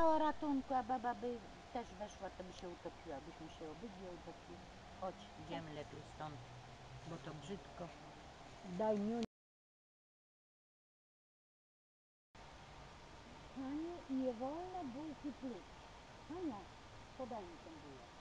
Szukała ratunku, a baba by też weszła, to by się utopiła, byśmy się obydwie utopiły. Chodź, idziemy lepiej stąd, bo to brzydko. Daj mi Panie, nie wolno bułki pluć. Ania, podaj mi ten bułę.